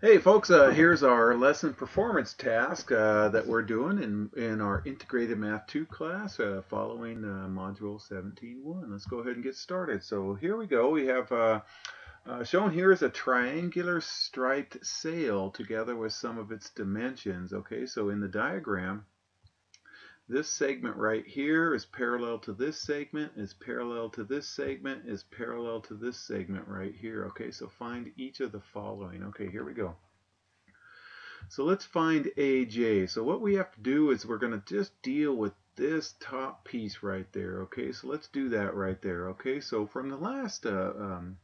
Hey folks, uh, here's our lesson performance task uh, that we're doing in, in our Integrated Math 2 class uh, following uh, Module 17.1. Let's go ahead and get started. So here we go. We have uh, uh, shown here is a triangular striped sail together with some of its dimensions. Okay, so in the diagram, this segment right here is parallel to this segment, is parallel to this segment, is parallel to this segment right here. Okay, so find each of the following. Okay, here we go. So let's find AJ. So what we have to do is we're going to just deal with this top piece right there. Okay, so let's do that right there. Okay, so from the last uh, um,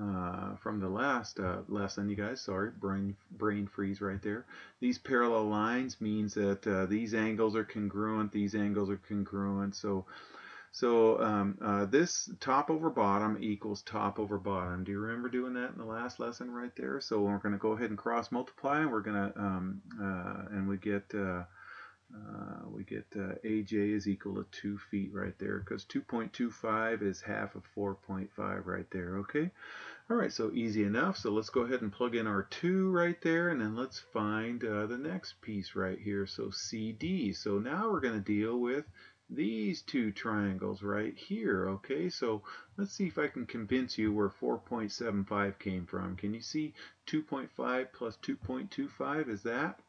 uh, from the last uh, lesson, you guys. Sorry, brain brain freeze right there. These parallel lines means that uh, these angles are congruent. These angles are congruent. So, so um, uh, this top over bottom equals top over bottom. Do you remember doing that in the last lesson right there? So we're going to go ahead and cross multiply, and we're going to um, uh, and we get uh, we get uh, AJ is equal to 2 feet right there because 2.25 is half of 4.5 right there, okay? All right, so easy enough. So let's go ahead and plug in our 2 right there, and then let's find uh, the next piece right here, so CD. So now we're going to deal with these two triangles right here, okay? So let's see if I can convince you where 4.75 came from. Can you see 2.5 plus 2.25 is that?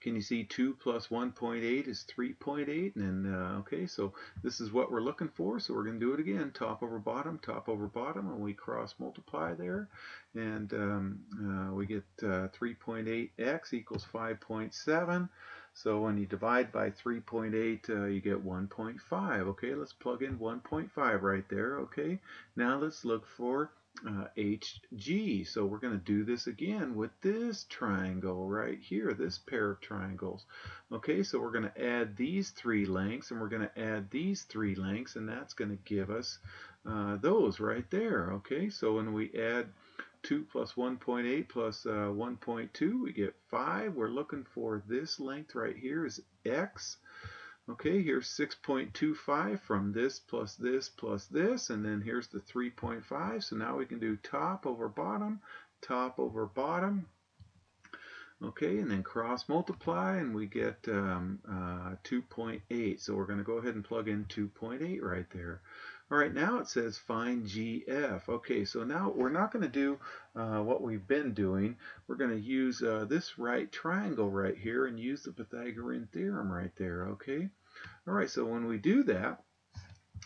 Can you see 2 plus 1.8 is 3.8? And uh, okay, so this is what we're looking for. So we're going to do it again, top over bottom, top over bottom, and we cross multiply there. And um, uh, we get uh, 3.8x equals 5.7. So when you divide by 3.8, uh, you get 1.5. Okay, let's plug in 1.5 right there. Okay, now let's look for uh, HG. So we're going to do this again with this triangle right here, this pair of triangles. Okay, so we're going to add these three lengths and we're going to add these three lengths and that's going to give us uh, those right there. Okay, so when we add 2 plus 1.8 plus, uh, 1.2, we get 5. We're looking for this length right here is X. Okay, here's 6.25 from this plus this plus this, and then here's the 3.5. So now we can do top over bottom, top over bottom. Okay, and then cross multiply, and we get um, uh, 2.8. So we're going to go ahead and plug in 2.8 right there. All right, now it says find GF. Okay, so now we're not going to do uh, what we've been doing. We're going to use uh, this right triangle right here and use the Pythagorean theorem right there, okay? All right, so when we do that,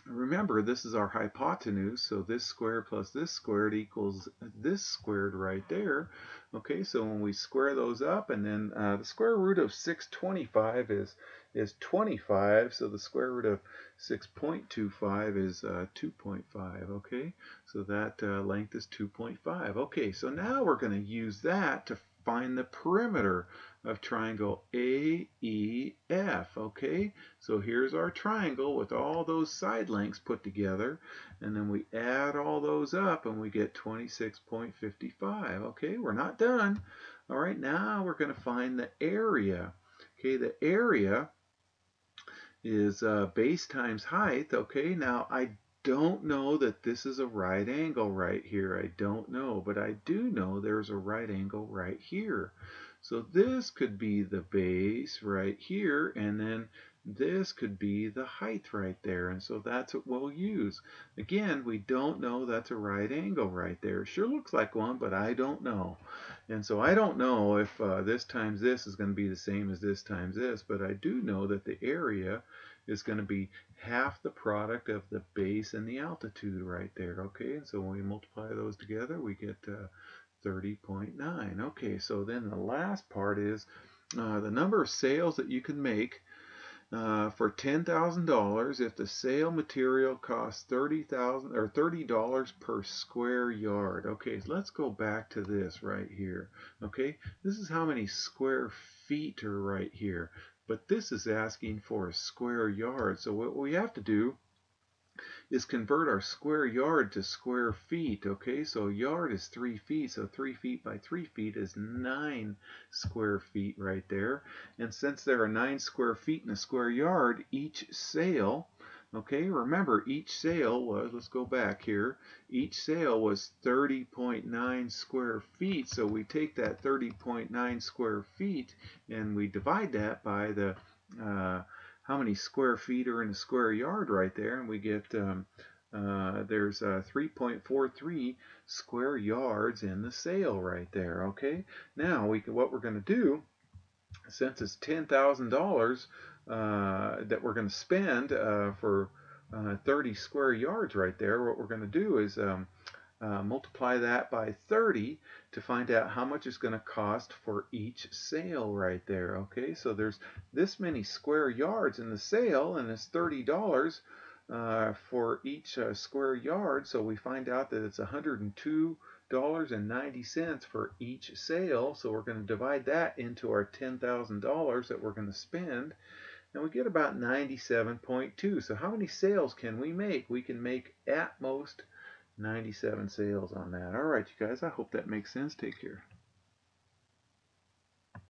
remember this is our hypotenuse, so this squared plus this squared equals this squared right there. Okay, so when we square those up, and then uh, the square root of 625 is is 25, so the square root of 6.25 is uh, 2.5, okay? So that uh, length is 2.5. Okay, so now we're going to use that to find the perimeter of triangle AEF, okay? So here's our triangle with all those side lengths put together, and then we add all those up and we get 26.55, okay? We're not done. All right, now we're going to find the area. Okay, the area is uh, base times height, okay? Now, I don't know that this is a right angle right here. I don't know, but I do know there's a right angle right here. So this could be the base right here, and then this could be the height right there. And so that's what we'll use. Again, we don't know that's a right angle right there. Sure looks like one, but I don't know. And so I don't know if uh, this times this is going to be the same as this times this, but I do know that the area is going to be half the product of the base and the altitude right there. Okay, and so when we multiply those together, we get uh, 30.9. Okay, so then the last part is uh, the number of sails that you can make uh, for $10,000 if the sail material costs 30,000 or $30 per square yard. Okay, so let's go back to this right here. Okay, this is how many square feet are right here. But this is asking for a square yard. So what we have to do is convert our square yard to square feet. Okay, so a yard is three feet, so three feet by three feet is nine square feet right there. And since there are nine square feet in a square yard, each sail Okay, remember each sail was, let's go back here, each sail was 30.9 square feet. So we take that 30.9 square feet and we divide that by the, uh, how many square feet are in a square yard right there. And we get, um, uh, there's uh, 3.43 square yards in the sail right there. Okay, now we what we're going to do, since it's $10,000, uh, that we're going to spend uh, for uh, 30 square yards right there, what we're going to do is um, uh, multiply that by 30 to find out how much it's going to cost for each sail right there. Okay, so there's this many square yards in the sail and it's $30 uh, for each uh, square yard. So we find out that it's $102.90 for each sail. So we're going to divide that into our $10,000 that we're going to spend and we get about 97.2. So how many sails can we make? We can make at most 97 sails on that. All right, you guys, I hope that makes sense. Take care.